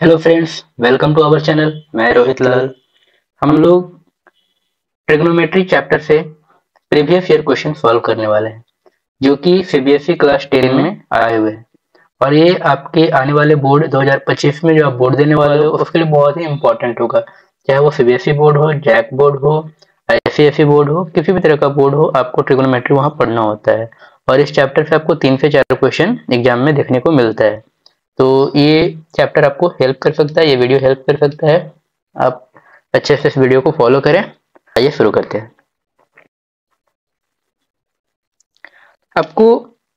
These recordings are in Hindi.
Hello friends welcome to our channel मैं रोहित लाल। हम लोग ट्रिग्नोमेट्री चैप्टर से प्रीवियस ईयर क्वेश्चन सॉल्व करने वाले हैं जो कि सीबीएसई क्लास टेन में आए हुए हैं। और ये आपके आने वाले बोर्ड 2025 में जो आप बोर्ड देने वाले हो उसके लिए बहुत ही इंपॉर्टेंट होगा। चाहे वो सीबीएसई बोर्ड हो जैक बोर्ड हो आई बोर्ड हो किसी भी तरह का बोर्ड हो आपको ट्रिग्नोमेट्री वहाँ पढ़ना होता है। और इस चैप्टर से आपको तीन से चार क्वेश्चन एग्ज़ाम में देखने को मिलता है। तो ये चैप्टर आपको हेल्प कर सकता है, ये वीडियो हेल्प कर सकता है। आप अच्छे से इस वीडियो को फॉलो करें, आइए शुरू करते हैं। आपको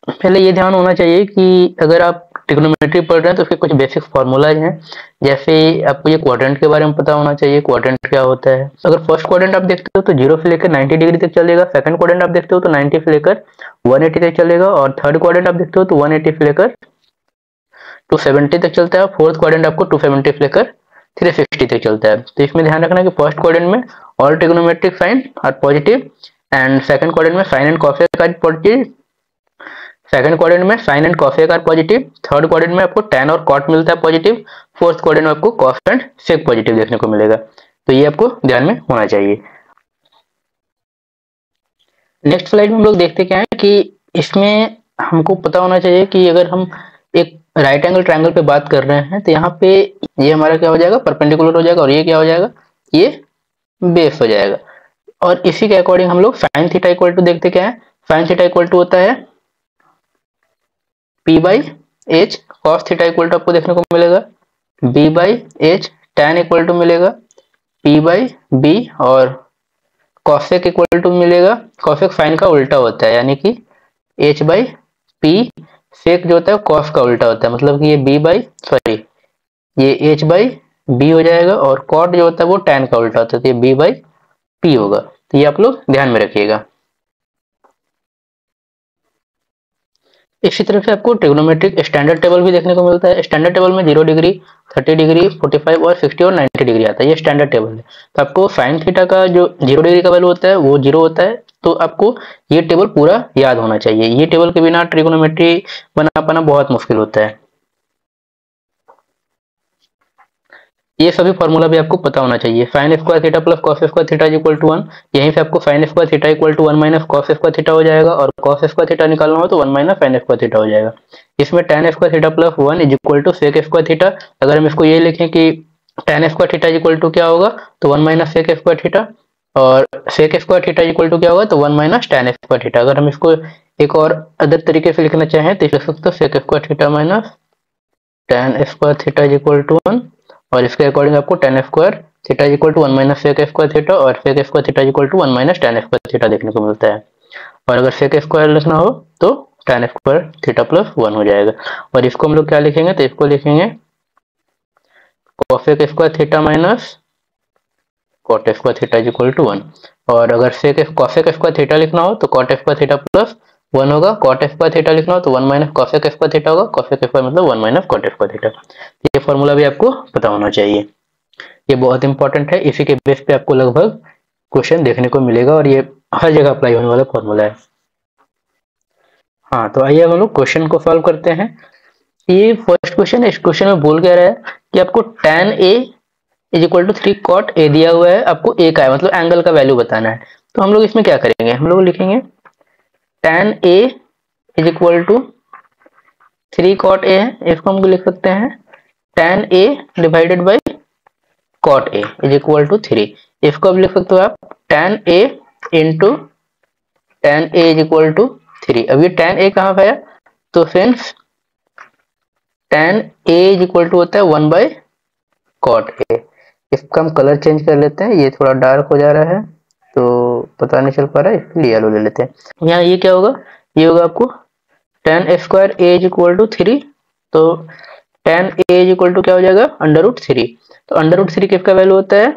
पहले ये ध्यान होना चाहिए कि अगर आप टिग्नोमेट्री पढ़ रहे हैं तो उसके कुछ बेसिक फार्मूलाज हैं। जैसे आपको ये क्वाड्रेंट के बारे में पता होना चाहिए क्वाड्रेंट क्या होता है। अगर फ़र्स्ट क्वाड्रेंट आप देखते हो तो ज़ीरो से लेकर 90 डिग्री तक चलेगा। सेकंड क्वाड्रेंट आप देखते हो तो 90 से लेकर 180 तक चलेगा। और थर्ड क्वाड्रेंट आप देखते हो तो 180 से लेकर 270 तक चलता है फोर्थ क्वाड्रेंट आपको 270 से लेकर 360 तक चलता है। तो इसमें ध्यान रखना कि फ़र्स्ट क्वाड्रेंट में all trigonometric sine are positive and second quadrant में sine and cosec are positive second quadrant में sine and cosec are positive third quadrant में आपको टेन और कॉट मिलता है पॉजिटिव फोर्थ क्वाड्रेंट में आपको कॉस एंड सेक पॉजिटिव देखने को मिलेगा। तो ये आपको ध्यान में होना चाहिए। नेक्स्ट स्लाइड में हम लोग देखते क्या है कि इसमें हमको पता होना चाहिए कि अगर हम एक राइट एंगल ट्रायंगल पे बात कर रहे हैं तो यहाँ पे ये हमारा क्या हो जाएगा? परपेंडिकुलर हो जाएगा और ये क्या हो जाएगा? ये बेस हो जाएगा। और इसी के अकॉर्डिंग हम लोग साइन थीटा इक्वल टू देखते क्या है? साइन थीटा इक्वल टू होता है P by H cos theta equal to आपको देखने को मिलेगा। B by H tan equal to मिलेगा। पी बाई बी और कॉसेक इक्वल टू मिलेगा। कॉसेक साइन का उल्टा होता है, यानी कि एच बाई पी सेक जो होता है कॉस का उल्टा होता है। मतलब कि ये बी बाई सॉरी ये एच बाई बी हो जाएगा और कॉट जो होता है, वो टेन का उल्टा होता है। तो ये बी बाई पी होगा। तो ये आप लोग ध्यान में रखिएगा। इसी तरह से आपको ट्रिग्नोमेट्रिक स्टैंडर्ड टेबल भी देखने को मिलता है। स्टैंडर्ड टेबल में zero degree thirty degree forty five और सिक्सटी और नाइन्टी डिग्री आता है। ये स्टैंडर्ड टेबल है। तो आपको साइन थीटा का जो ज़ीरो डिग्री का वैल्यू होता है, वो ज़ीरो होता है। तो आपको ये टेबल पूरा याद होना चाहिए। ये टेबल के बिना ट्रिगोनोमेट्री बना पाना बहुत मुश्किल होता है। ये सभी फॉर्मूला भी आपको पता होना चाहिए। Sin square theta plus cos square theta equal to one यहीं से आपको sin square theta equal to one minus cos square theta हो जाएगा और कॉस स्क्वायर थीटा निकालना हो तो one minus sin square theta हो जाएगा। इसमें tan square theta plus one is equal to sec square theta अगर हम इसको ये लिखें कि tan square theta equal to क्या होगा तो one minus sec square theta और sec square theta equal to क्या होगा? तो one minus tan square theta अगर हम इसको एक और अदर तरीके से लिखना चाहें तो लिख सकते हो sec square theta minus tan square theta equal to one और इसके अकॉर्डिंग आपको tan square theta equal to one minus sec square theta और sec square theta equal to one minus tan square theta देखने को मिलता है। और अगर सेक स्क्वायर लिखना हो तो tan square theta plus one हो जाएगा। और इसको हम लोग क्या लिखेंगे? तो इसको लिखेंगे cosec square theta minus cot square theta is equal to one और अगर सेक एफ़ कॉसेक स्क्वायर थीटा लिखना हो तो cot square theta plus one होगा। कॉट स्क्वायर थीटा लिखना हो तो one minus cosec square theta होगा। कॉसेक स्क्वायर मतलब one minus cot square theta ये फॉर्मूला भी आपको पता होना चाहिए। ये बहुत इंपॉर्टेंट है। इसी के बेस पे आपको लगभग क्वेश्चन देखने को मिलेगा और ये हर जगह अप्लाई होने वाला फॉर्मूला है। हाँ तो आइए हम लोग क्वेश्चन को सॉल्व करते हैं। ये फ़र्स्ट क्वेश्चन है। इस क्वेश्चन में बोल क्या रहा है कि आपको tan A is equal to three cot A दिया हुआ है, आपको ए का है मतलब एंगल का वैल्यू बताना है। तो हम लोग इसमें क्या करेंगे? हम लोग लिखेंगे tan A is equal to three cot A है इसको हम लिख सकते हैं। Tan A divided by cot A is equal to three इसको अब लिख सकते हो आप tan A into tan A is equal to three अब ये टेन ए कहाँ है? तो friends tan A is equal to होता है वन बाई कॉट ए इसका हम कलर चेंज कर लेते हैं, ये थोड़ा डार्क हो जा रहा है तो पता नहीं चल पा रहा है, इसलिए येलो ले लेते हैं। यहाँ ये क्या होगा? ये होगा आपको tan square A equal to three तो टेन एज इक्वल टू क्या हो जाएगा? अंडर रूट थ्री तो अंडर रूट थ्री किसका वैल्यू होता है?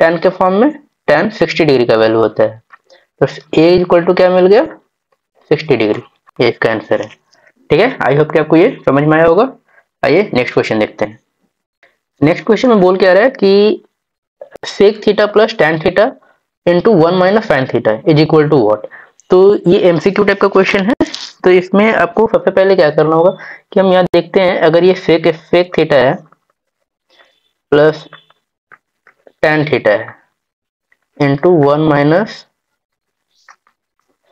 टेन के फॉर्म में टेन सिक्सटी डिग्री का वैल्यू होता है। तो ए इज़ इक्वल टू क्या मिल गया? सिक्सटी डिग्री ये इसका आंसर है। ठीक है? आई होप कि आपको ये समझ में आया होगा। आइए नेक्स्ट क्वेश्चन देखते हैं। नेक्स्ट क्वेश्चन में बोल क्या रहा है कि sec theta plus tan theta into one minus sin theta is equal to what तो ये एमसीक्यू टाइप का क्वेश्चन है। तो इसमें आपको सबसे पहले क्या करना होगा कि हम यहाँ देखते हैं, अगर ये सेक सेक थीटा है प्लस टेन थीटा है into one minus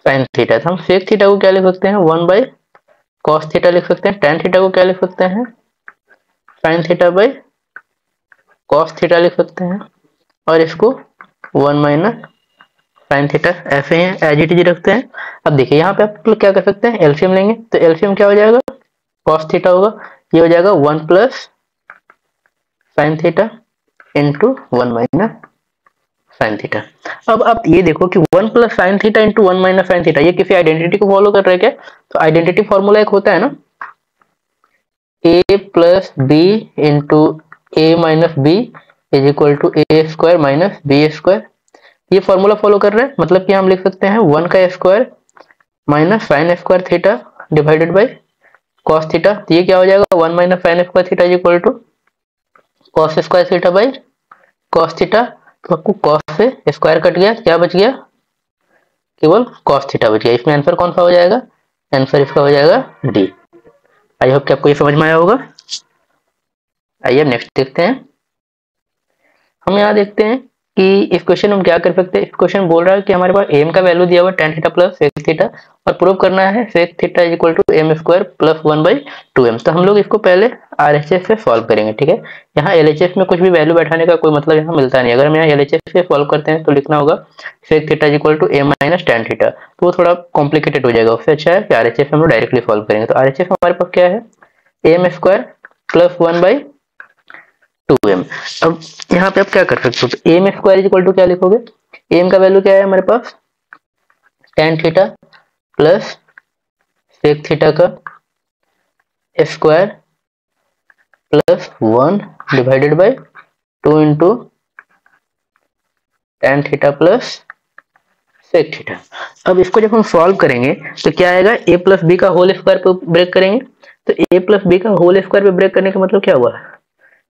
sin theta तो हम सेक थीटा को क्या लिख सकते हैं? वन बाई कॉस थीटा लिख सकते हैं टेन थीटा को क्या लिख सकते हैं? Sin theta by cos theta लिख सकते हैं। और इसको वन माइनस साइन थीटा ऐसे ही एज इट इज़ रखते हैं। अब देखिए, यहाँ पे आप क्या कर सकते हैं? एलसीएम लेंगे। तो एलसीएम क्या हो जाएगा? कॉस थीटा होगा। ये हो जाएगा one plus sin theta into one minus sin theta अब आप ये देखो कि one plus sin theta into one minus sin theta ये किसी आइडेंटिटी को फॉलो कर रहे क्या? तो आइडेंटिटी फॉर्मूला एक होता है ना A plus B into A minus B is equal to A square minus B square ये फॉर्मूला फॉलो कर रहे हैं? मतलब कि हम लिख सकते हैं वन का square minus sin square theta divided by cos theta तो ये क्या हो जाएगा? One minus sin square theta is equal to cos square theta by cos theta तो आपको कॉस से स्क्वायर कट गया क्या बच गया? केवल कॉस थीटा बच गया। इसमें आंसर कौन सा हो जाएगा? आंसर इसका हो जाएगा डी आई होप कि आपको ये समझ में आया होगा। आइए अब नेक्स्ट देखते हैं। हम यहाँ देखते हैं कि इस क्वेश्चन हम क्या कर सकते हैं? इस क्वेश्चन बोल रहा है कि हमारे पास एम का वैल्यू दिया हुआ tan theta plus sec theta और प्रूव करना है sec theta is equal to M square plus one by two M तो हम लोग इसको पहले आर एच एस से सॉल्व करेंगे, ठीक है? यहाँ एल एच एस में कुछ भी वैल्यू बैठाने का कोई मतलब यहाँ मिलता नहीं। अगर हम यहाँ एल एच एस से सॉल्व करते हैं तो लिखना होगा sec theta is equal to M minus tan theta तो वो थोड़ा कॉम्प्लिकेटेड हो जाएगा, उससे अच्छा है कि आर एच एस हम लोग डायरेक्टली सॉल्व करेंगे। तो आर एच एस हमारे पास क्या है? M square plus one by two M अब यहाँ पे आप क्या कर सकते हो? तो M square is equal to क्या लिखोगे? एम का वैल्यू क्या है हमारे पास? Tan theta plus sec theta का square plus one divided by two into tan theta plus sec theta अब इसको जब हम सॉल्व करेंगे तो क्या आएगा? ए प्लस बी का होल स्क्वायर पे ब्रेक करेंगे। तो ए प्लस बी का होल स्क्वायर पे ब्रेक करने का मतलब क्या हुआ?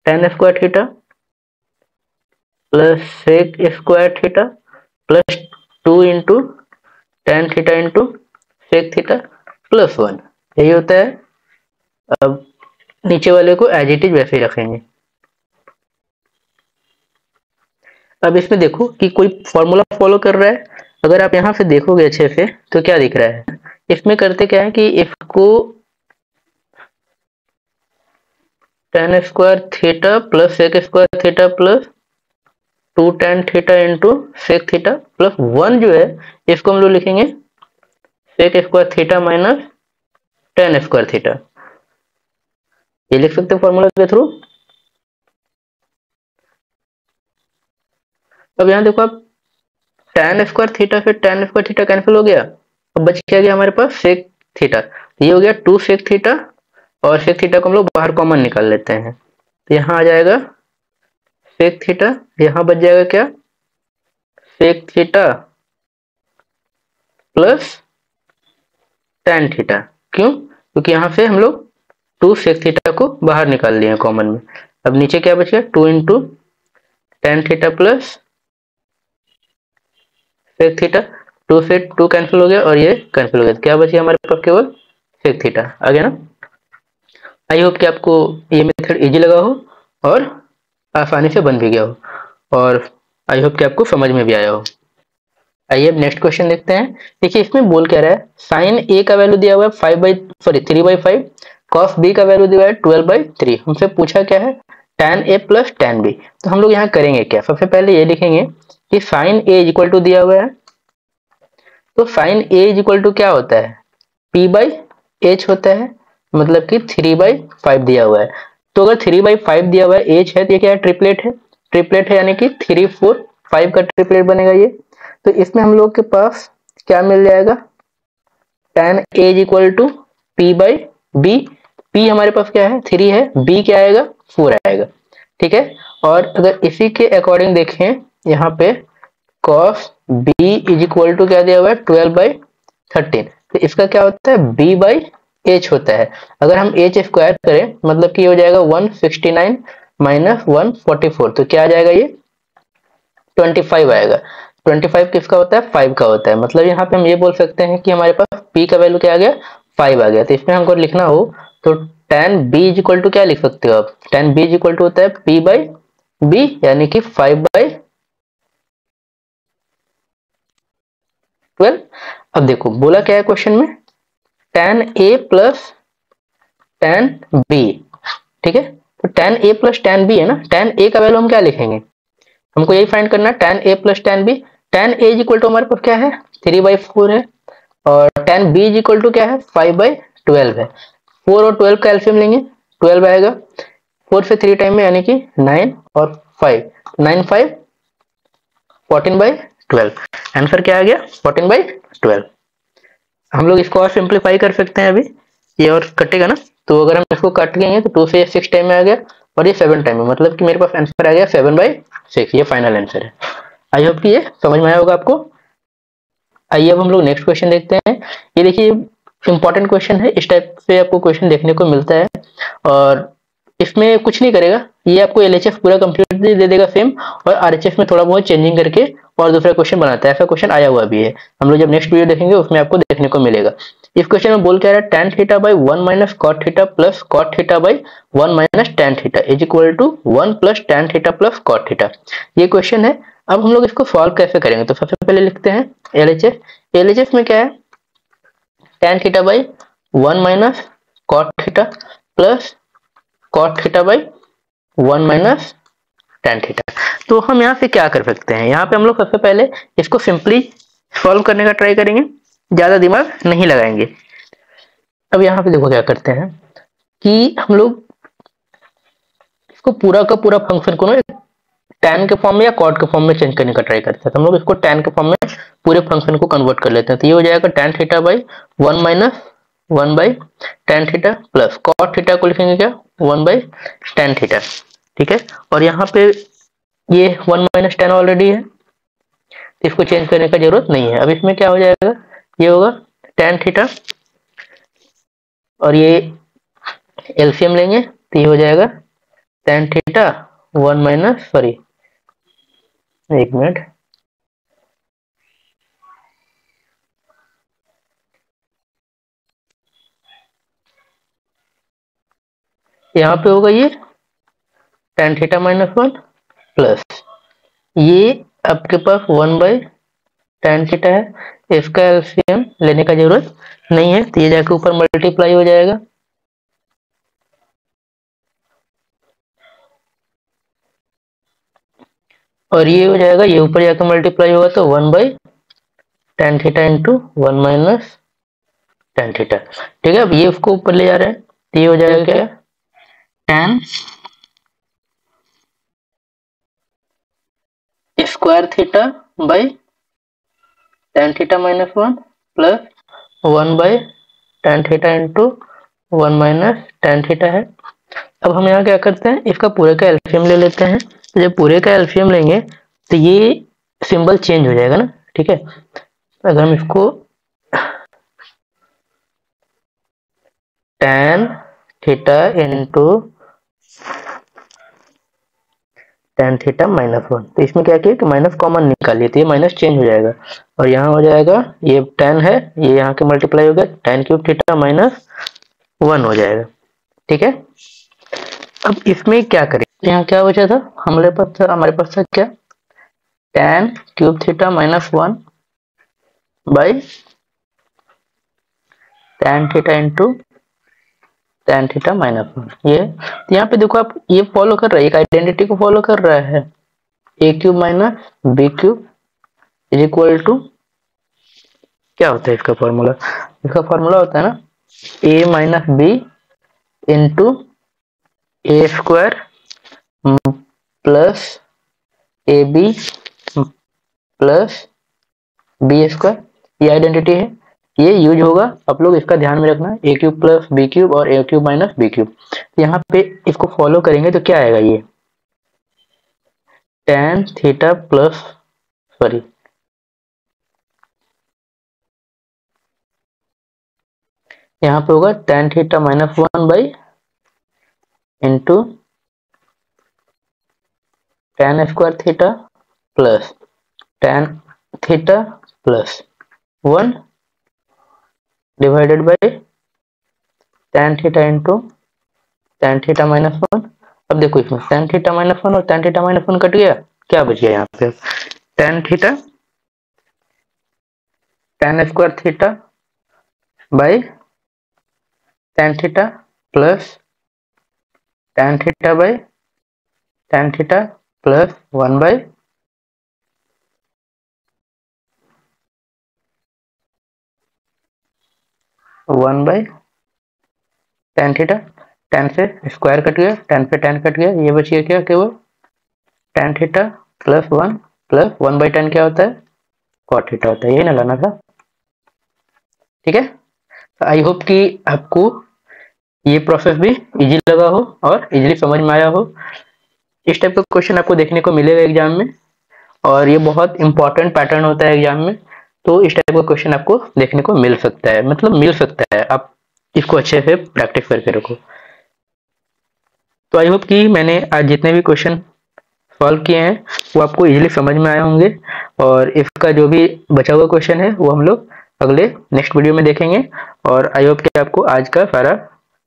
Tan square theta plus sec square theta plus two into tan theta into sec theta plus one यही होता है। अब नीचे वाले को एज इट इज़ वैसे ही रखेंगे। अब इसमें देखो कि कोई फॉर्मूला फॉलो कर रहा है। अगर आप यहाँ से देखोगे अच्छे से तो क्या दिख रहा है? इसमें करते क्या है कि इसको tan square theta plus sec square theta plus two tan theta into sec theta plus one जो है, इसको हम लोग लिखेंगे sec square theta minus tan square theta ये लिख सकते फॉर्मूला के थ्रू अब यहाँ देखो आप टेन स्क्वायर थीटा से टेन स्क्वायर थीटा कैंसिल हो गया, अब बच क्या गया हमारे पास? सेक थीटा ये हो गया टू सेक थीटा और सेक थीटा को हम लोग बाहर कॉमन निकाल लेते हैं। तो यहाँ आ जाएगा। सेक थीटा यहाँ बच जाएगा क्या? Sec theta plus tan theta क्यों? क्योंकि यहाँ से हम लोग टू सेक थीटा को बाहर निकाल लिए हैं कॉमन में। अब नीचे क्या बच गया? Two into tan theta plus sec theta two से टू कैंसिल हो गया और ये कैंसिल हो गया। क्या बची हमारे पास केवल सेक थीटा आ गया ना? आई होप कि आपको ये मेथड इजी लगा हो और आसानी से बन भी गया हो और आई होप कि आपको समझ में भी आया हो। आइए अब नेक्स्ट क्वेश्चन देखते हैं। देखिए, इसमें बोल क्या रहा है? साइन ए का वैल्यू दिया हुआ है five by sorry three by five cos B का वैल्यू दिया हुआ है ट्वेल्व बाई थ्री हमसे पूछा क्या है? Tan A plus tan B तो हम लोग यहाँ करेंगे क्या? सबसे पहले ये लिखेंगे कि sin A is equal to दिया हुआ है। तो sin A is equal to क्या होता है? पी बाई एच होता है। मतलब कि थ्री बाई फाइव दिया हुआ है। तो अगर थ्री बाई फाइव दिया हुआ है एच है तो ये क्या है? ट्रिपलेट है। ट्रिपलेट है यानी कि थ्री फोर फाइव का ट्रिपलेट बनेगा ये। तो इसमें हम लोग के पास क्या मिल जाएगा? Tan A equal to P by B P हमारे पास क्या है? थ्री है। बी क्या आएगा? फोर आएगा। ठीक है? और अगर इसी के अकॉर्डिंग देखें, यहाँ पे cos B is equal to क्या दिया हुआ है? ट्वेल्व बाई थर्टीन तो इसका क्या होता है? बी बाई एच होता है। अगर हम एच स्क्वायर करें मतलब कि हो जाएगा 169 नाइन माइनस वन तो क्या आ जाएगा ये? 25 आएगा। 25 किसका होता है? 5 का होता है। मतलब यहाँ पे हम ये बोल सकते हैं कि हमारे पास p का वैल्यू क्या आ गया? 5 आ गया। तो इसमें हमको लिखना हो तो tan B is equal to क्या लिख सकते हो आप? Tan B is equal to होता है p बाई बी यानी कि फाइव बाई ट्वेल्व अब देखो, बोला क्या है क्वेश्चन में? Tan A plus tan B ठीक है? तो tan A plus tan B है ना? टेन ए का वैल्यू हम क्या लिखेंगे? हमको यही फाइंड करना है tan A plus tan B tan A is equal to हमारे पास क्या है? थ्री बाई फोर है। और tan B is equal to क्या है? फाइव बाई ट्वेल्व है। फोर और ट्वेल्व का एल्सियम लेंगे। ट्वेल्व आएगा। फोर से थ्री टाइम में यानी कि नाइन और five nine five fourteen by twelve answer क्या आ गया? फोर्टीन बाई ट्वेल्व हम लोग इसको और सिंप्लीफाई कर सकते हैं अभी। ये और कटेगा ना? तो अगर हम इसको कट गए तो टू से सिक्स टाइम में आ गया और ये सेवन टाइम में। मतलब कि मेरे पास आंसर आ गया सेवन बाई सिक्स ये फाइनल आंसर है। आई होप कि ये समझ में आया होगा आपको। आइए अब हम लोग नेक्स्ट क्वेश्चन देखते हैं। ये देखिए इंपॉर्टेंट क्वेश्चन है। इस टाइप से आपको क्वेश्चन देखने को मिलता है। और इसमें कुछ नहीं करेगा। ये आपको एल पूरा कंप्लीट दे देगा सेम और आर में थोड़ा बहुत चेंजिंग करके और दूसरा क्वेश्चन बनाता है। ऐसा क्वेश्चन आया हुआ भी है। हम लोग जब नेक्स्ट वीडियो देखेंगे, उसमें आपको देखने को मिलेगा। इस क्वेश्चन में बोल क्या रहा है? Tan theta by one minus cot theta plus cot theta by one minus tan theta is equal to one plus tan theta plus cot theta ये क्वेश्चन है। अब हम लोग इसको सॉल्व कैसे करेंगे? तो सबसे पहले लिखते हैं L H S L H S में क्या है? Tan theta by one minus cot theta plus cot theta by one minus tan theta तो हम यहाँ से क्या कर सकते हैं? यहाँ पे हम लोग सबसे पहले इसको सिंपली सॉल्व करने का ट्राई करेंगे। ज़्यादा दिमाग नहीं लगाएँगे। अब यहाँ पे देखो क्या करते हैं। कि हम लोग इसको पूरा का पूरा फ़ंक्शन को ना टेन के फॉर्म में या कॉट के फॉर्म में चेंज करने का ट्राई करते हैं। तो हम लोग इसको टेन के फॉर्म में पूरे फ़ंक्शन को कन्वर्ट कर लेते हैं। तो ये हो जाएगा tan theta by one minus one by tan theta plus cot theta को लिखेंगे क्या? One by tan theta. ठीक है? और यहाँ पे ये वन माइनस टेन ऑलरेडी है। इसको चेंज करने का ज़रूरत नहीं है। अब इसमें क्या हो जाएगा? ये होगा टेन थीटा। और ये एलसीएम लेंगे तो ये हो जाएगा tan theta one minus, sorry, एक मिनट। यहाँ पे होगा ये tan theta minus one plus ये आपके पास वन बाई टेन थीटा है। इसका एलसीएम लेने का ज़रूरत नहीं है। तो ये जाके ऊपर मल्टीप्लाई हो जाएगा। और ये हो जाएगा, ये ऊपर जाकर मल्टीप्लाई होगा तो one by tan theta into one minus tan theta ठीक है, अब ये उसको ऊपर ले जा रहे हैं। तो ये हो जाएगा क्या? Tan square theta by tan theta minus one plus one by tan theta into one minus tan theta है। अब हम यहाँ क्या करते हैं? इसका पूरे का एल्सियम ले लेते हैं। तो जब पूरे का एल्सियम लेंगे तो ये सिंबल चेंज हो जाएगा ना, ठीक है? अगर हम इसको tan theta into tan theta minus one तो इसमें क्या किया कि माइनस कॉमन निकालिए तो ये माइनस चेंज हो जाएगा। और यहाँ हो जाएगा, ये टेन है, ये यहाँ के मल्टीप्लाई हो गया tan cube theta minus one हो जाएगा। ठीक है? अब इसमें क्या करें? यहाँ क्या बचा था? हमारे पास था, हमारे पास था क्या? Tan cube theta minus one by tan theta into tan theta minus one ये तो यहाँ पे देखो आप ये फॉलो कर रहा है, एक आइडेंटिटी को फॉलो कर रहा है। A cube minus B cube is equal to क्या होता है इसका फॉर्मूला इसका फॉर्मूला होता है ना A minus B into A square plus A B plus B square ये आइडेंटिटी है। ये यूज़ होगा। आप लोग इसका ध्यान में रखना। A cube plus B cube और A cube minus B cube यहाँ पे इसको फॉलो करेंगे तो क्या आएगा ये? टेन थीटा प्लस सॉरी यहाँ पे होगा ten theta minus one by into ten square theta plus ten theta plus one divided by ten theta into ten theta minus one अब देखो इसमें टेन थीटा माइनस वन और ten theta minus one cut गया। क्या बच गया यहाँ पे? Ten theta ten square theta by ten theta plus ten theta by ten theta plus one by one by ten theta ten से स्क्वायर कट गया टेन पे टेन कट गया, ये बचिए क्या? केवल ten theta plus one plus one by ten क्या होता है? कॉट थीटा होता है, ये ना लाना था। ठीक है? आई होप कि आपको ये प्रोसेस भी इजी लगा हो और इजीली समझ में आया हो। इस टाइप का क्वेश्चन आपको देखने को मिलेगा एग्ज़ाम में और ये बहुत इंपॉर्टेंट पैटर्न होता है एग्ज़ाम में। तो इस टाइप का क्वेश्चन आपको देखने को मिल सकता है। मतलब मिल सकता है। आप इसको अच्छे से प्रैक्टिस करके रखो। तो आई होप कि मैंने आज जितने भी क्वेश्चन सॉल्व किए हैं, वो आपको इजीली समझ में आए होंगे। और इसका जो भी बचा हुआ क्वेश्चन है, वो हम लोग अगले नेक्स्ट वीडियो में देखेंगे। और आई होप कि आपको आज का सारा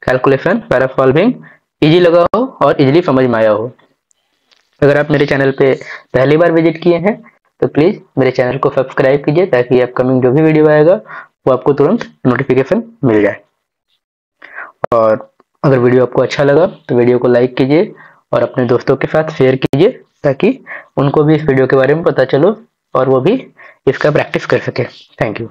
कैलकुलेशन सारा सॉल्विंग इजी लगा हो और इजीली समझ में आया हो। अगर आप मेरे चैनल पे पहली बार विज़िट किए हैं तो प्लीज़ मेरे चैनल को सब्सक्राइब कीजिए ताकि अपकमिंग जो भी वीडियो आएगा, वो आपको तुरंत नोटिफिकेशन मिल जाए। और अगर वीडियो आपको अच्छा लगा तो वीडियो को लाइक कीजिए और अपने दोस्तों के साथ शेयर कीजिए ताकि उनको भी इस वीडियो के बारे में पता चलो और वो भी इसका प्रैक्टिस कर सके। Thank you